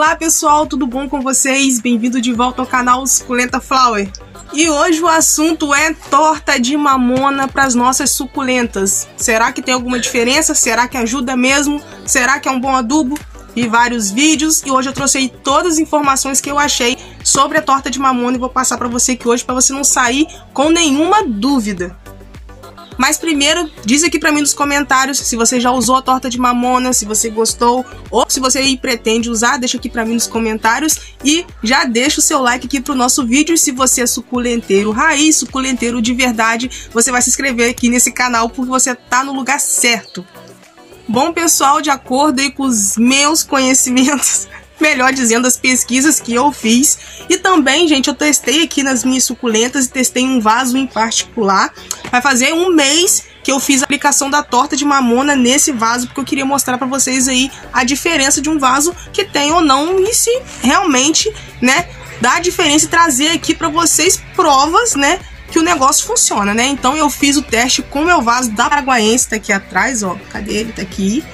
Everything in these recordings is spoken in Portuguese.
Olá pessoal, tudo bom com vocês? Bem-vindo de volta ao canal Suculenta Flower. E hoje o assunto é torta de mamona para as nossas suculentas. Será que tem alguma diferença? Será que ajuda mesmo? Será que é um bom adubo? Vi vários vídeos e hoje eu trouxe todas as informações que eu achei sobre a torta de mamona e vou passar para você aqui hoje para você não sair com nenhuma dúvida. Mas primeiro, diz aqui para mim nos comentários se você já usou a torta de mamona, se você gostou ou se você pretende usar, deixa aqui para mim nos comentários e já deixa o seu like aqui pro nosso vídeo. E se você é suculenteiro raiz, suculenteiro de verdade, você vai se inscrever aqui nesse canal porque você tá no lugar certo. Bom, pessoal, de acordo com os meus conhecimentos, melhor dizendo, as pesquisas que eu fiz. E também, gente, eu testei aqui nas minhas suculentas e testei um vaso em particular. Vai fazer um mês que eu fiz a aplicação da torta de mamona nesse vaso, porque eu queria mostrar para vocês aí a diferença de um vaso que tem ou não e se realmente, né, dá a diferença e trazer aqui para vocês provas, né, que o negócio funciona, né? Então eu fiz o teste com o meu vaso da Paraguaense, tá aqui atrás, ó. Cadê ele? Tá aqui.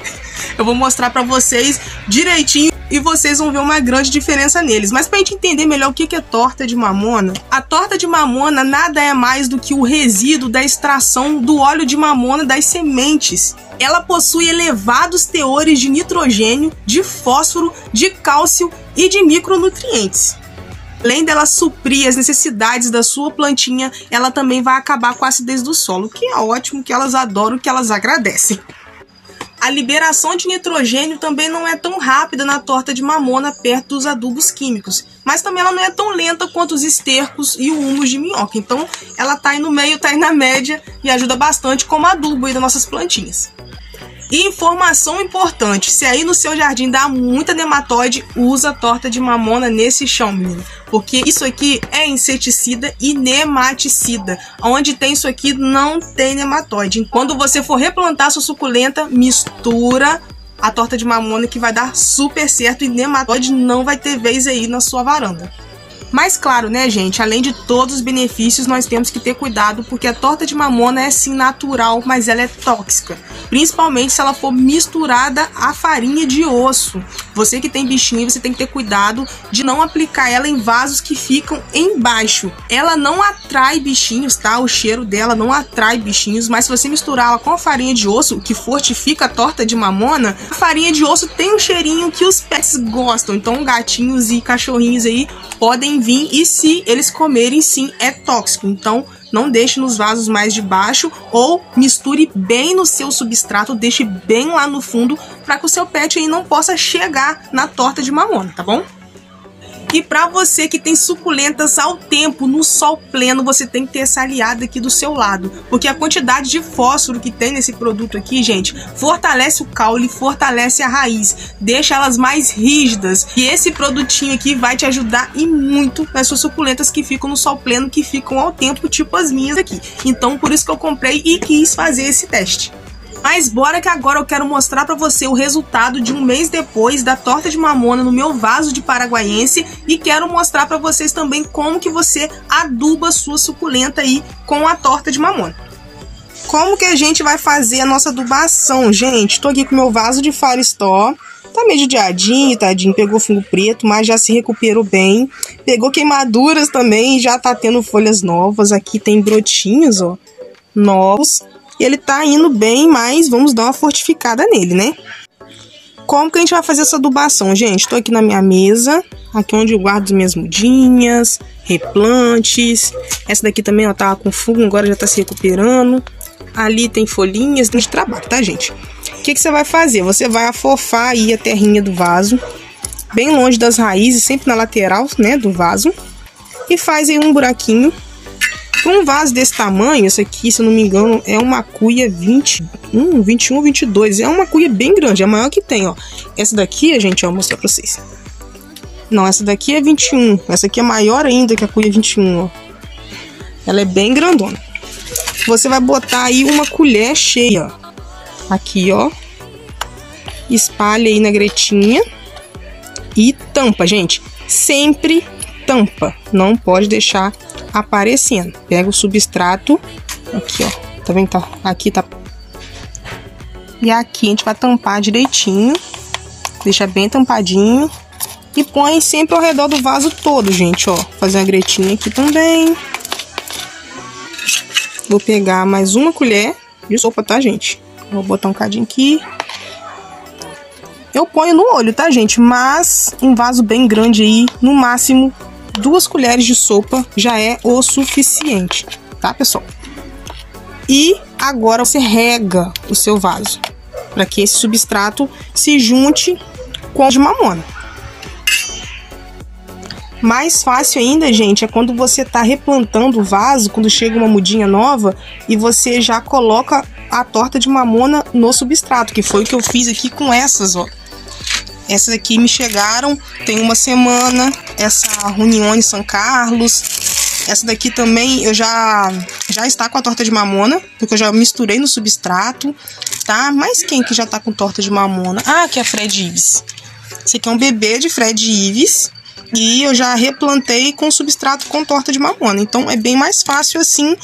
Eu vou mostrar para vocês direitinho e vocês vão ver uma grande diferença neles. Mas para a gente entender melhor o que é torta de mamona, a torta de mamona nada é mais do que o resíduo da extração do óleo de mamona das sementes. Ela possui elevados teores de nitrogênio, de fósforo, de cálcio e de micronutrientes. Além dela suprir as necessidades da sua plantinha, ela também vai acabar com a acidez do solo, que é ótimo, que elas adoram, que elas agradecem. A liberação de nitrogênio também não é tão rápida na torta de mamona perto dos adubos químicos, mas também ela não é tão lenta quanto os estercos e o humus de minhoca. Então, ela tá aí no meio, tá aí na média e ajuda bastante como adubo aí das nossas plantinhas. E informação importante: se aí no seu jardim dá muita nematóide, usa torta de mamona nesse chão. Porque isso aqui é inseticida e nematicida. Onde tem isso aqui não tem nematóide. Quando você for replantar sua suculenta, mistura a torta de mamona que vai dar super certo e nematóide não vai ter vez aí na sua varanda. Mas claro, né, gente, além de todos os benefícios, nós temos que ter cuidado porque a torta de mamona é sim natural, mas ela é tóxica, principalmente se ela for misturada à farinha de osso. Você que tem bichinho, você tem que ter cuidado de não aplicar ela em vasos que ficam embaixo. Ela não atrai bichinhos, tá? O cheiro dela não atrai bichinhos, mas se você misturar ela com a farinha de osso, que fortifica a torta de mamona, a farinha de osso tem um cheirinho que os pets gostam. Então, gatinhos e cachorrinhos aí podem vir e se eles comerem, sim, é tóxico. Então, não deixe nos vasos mais de baixo ou misture bem no seu substrato, deixe bem lá no fundo para que o seu pet aí não possa chegar na torta de mamona, tá bom? E para você que tem suculentas ao tempo, no sol pleno, você tem que ter essa aliada aqui do seu lado. Porque a quantidade de fósforo que tem nesse produto aqui, gente, fortalece o caule, fortalece a raiz, deixa elas mais rígidas. E esse produtinho aqui vai te ajudar e muito nas suas suculentas que ficam no sol pleno, que ficam ao tempo, tipo as minhas aqui. Então, por isso que eu comprei e quis fazer esse teste. Mas bora que agora eu quero mostrar para você o resultado de um mês depois da torta de mamona no meu vaso de paraguaiense e quero mostrar para vocês também como que você aduba sua suculenta aí com a torta de mamona. Como que a gente vai fazer a nossa adubação, gente? Tô aqui com meu vaso de Firestore. Tá meio judiadinho, tadinho, pegou fungo preto, mas já se recuperou bem. Pegou queimaduras também, já tá tendo folhas novas. Aqui tem brotinhos, ó, novos. E ele tá indo bem, mas vamos dar uma fortificada nele, né? Como que a gente vai fazer essa adubação, gente? Tô aqui na minha mesa, aqui onde eu guardo as minhas mudinhas, replantes. Essa daqui também, ó, tava com fungo, agora já tá se recuperando. Ali tem folhinhas de trabalho, tá, gente? O que, que você vai fazer? Você vai afofar aí a terrinha do vaso, bem longe das raízes, sempre na lateral, né, do vaso. E faz aí um buraquinho um vaso desse tamanho, esse aqui, se eu não me engano, é uma cuia 21, 21 22. É uma cuia bem grande, é a maior que tem, ó. Essa daqui, gente, ó, vou mostrar pra vocês. Não, essa daqui é 21. Essa aqui é maior ainda que a cuia 21, ó. Ela é bem grandona. Você vai botar aí uma colher cheia, ó. Aqui, ó. Espalha aí na gretinha. E tampa, gente. Sempre tampa. Não pode deixar aparecendo. Pega o substrato, aqui ó, tá vendo? Tá, aqui tá. E aqui a gente vai tampar direitinho, deixa bem tampadinho E põe sempre ao redor do vaso todo, gente, ó. Fazer uma gretinha aqui também. Vou pegar mais uma colher de sopa, tá, gente? Vou botar um cadinho aqui. Eu ponho no olho, tá, gente? Mas um vaso bem grande aí, no máximo duas colheres de sopa já é o suficiente, tá, pessoal? E agora você rega o seu vaso para que esse substrato se junte com o de mamona. Mais fácil ainda, gente, é quando você está replantando o vaso, quando chega uma mudinha nova e você já coloca a torta de mamona no substrato, que foi o que eu fiz aqui com essas, ó. Essas aqui me chegaram tem uma semana, essa Runione São Carlos, essa daqui também eu já já está com a torta de mamona, porque eu já misturei no substrato, tá? Mas quem que já tá com torta de mamona? Ah, que é Fred Ives. Esse aqui é um bebê de Fred Ives e eu já replantei com substrato com torta de mamona. Então é bem mais fácil assim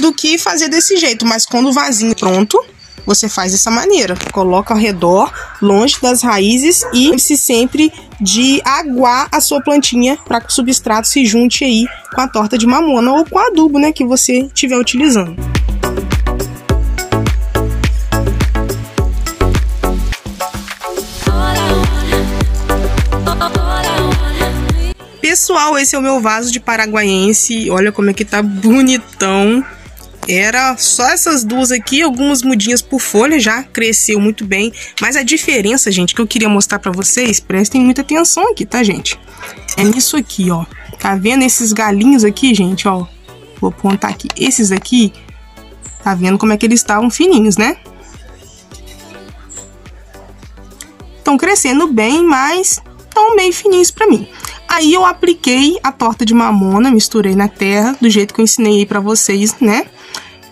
do que fazer desse jeito, mas quando o vasinho pronto, você faz dessa maneira. Coloca ao redor, longe das raízes e se sempre de aguar a sua plantinha para que o substrato se junte aí com a torta de mamona ou com adubo, né, que você estiver utilizando. Pessoal, esse é o meu vaso de paraguaiense. Olha como é que tá bonitão. Era só essas duas aqui, algumas mudinhas por folha, já cresceu muito bem. Mas a diferença, gente, que eu queria mostrar pra vocês, prestem muita atenção aqui, tá, gente? É nisso aqui, ó. Tá vendo esses galinhos aqui, gente, ó? Vou apontar aqui. Esses aqui, tá vendo como é que eles estavam fininhos, né? Estão crescendo bem, mas estão meio fininhos pra mim. Aí eu apliquei a torta de mamona, misturei na terra, do jeito que eu ensinei aí pra vocês, né?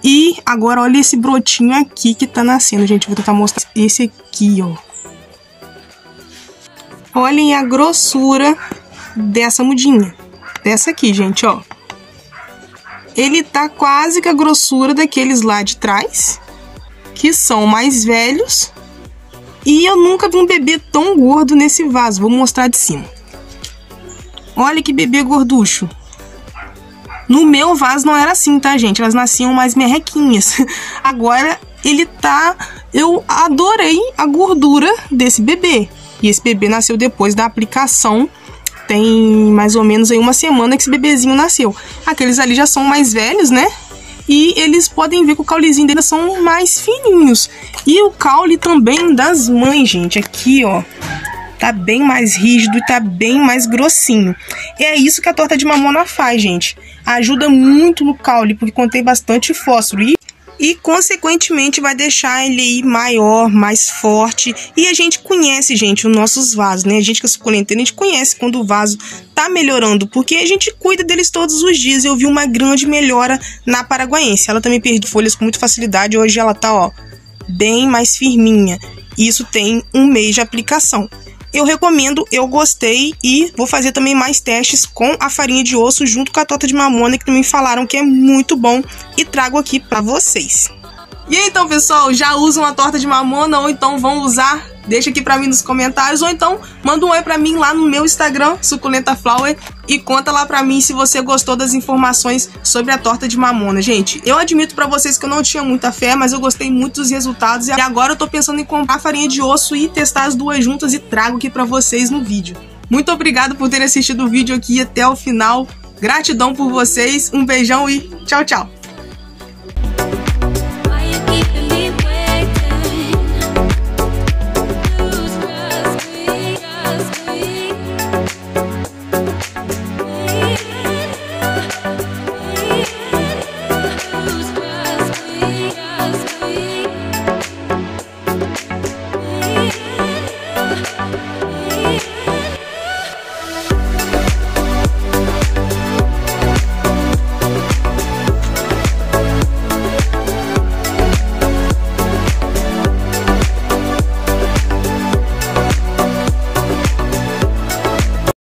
E agora olha esse brotinho aqui que tá nascendo, gente. Vou tentar mostrar esse aqui, ó. Olhem a grossura dessa mudinha. Dessa aqui, gente, ó. Ele tá quase que a grossura daqueles lá de trás, que são mais velhos. E eu nunca vi um bebê tão gordo nesse vaso. Vou mostrar de cima. Olha que bebê gorducho. No meu vaso não era assim, tá, gente? Elas nasciam mais merrequinhas. Agora ele tá. Eu adorei a gordura desse bebê. E esse bebê nasceu depois da aplicação. Tem mais ou menos aí uma semana que esse bebezinho nasceu. Aqueles ali já são mais velhos, né? E eles podem ver que o caulezinho deles são mais fininhos. E o caule também das mães, gente. Aqui, ó tá bem mais rígido e tá bem mais grossinho. E é isso que a torta de mamona faz, gente. Ajuda muito no caule, porque contém bastante fósforo e e consequentemente vai deixar ele maior, mais forte. E a gente conhece, gente, os nossos vasos, né? A gente que é suculenteira, a gente conhece quando o vaso tá melhorando, porque a gente cuida deles todos os dias. Eu vi uma grande melhora na paraguaense. Ela também perdeu folhas com muita facilidade, hoje ela tá, ó, bem mais firminha. Isso tem um mês de aplicação. Eu recomendo, eu gostei e vou fazer também mais testes com a farinha de osso junto com a torta de mamona que também falaram que é muito bom e trago aqui para vocês. E então, pessoal, já usam a torta de mamona ou então vão usar Deixa aqui pra mim nos comentários ou então manda um oi pra mim lá no meu Instagram, Suculenta Flower, e conta lá pra mim se você gostou das informações sobre a torta de mamona. Gente, eu admito pra vocês que eu não tinha muita fé, mas eu gostei muito dos resultados e agora eu tô pensando em comprar farinha de osso e testar as duas juntas e trago aqui pra vocês no vídeo. Muito obrigado por ter assistido o vídeo aqui até o final. Gratidão por vocês, um beijão e tchau, tchau!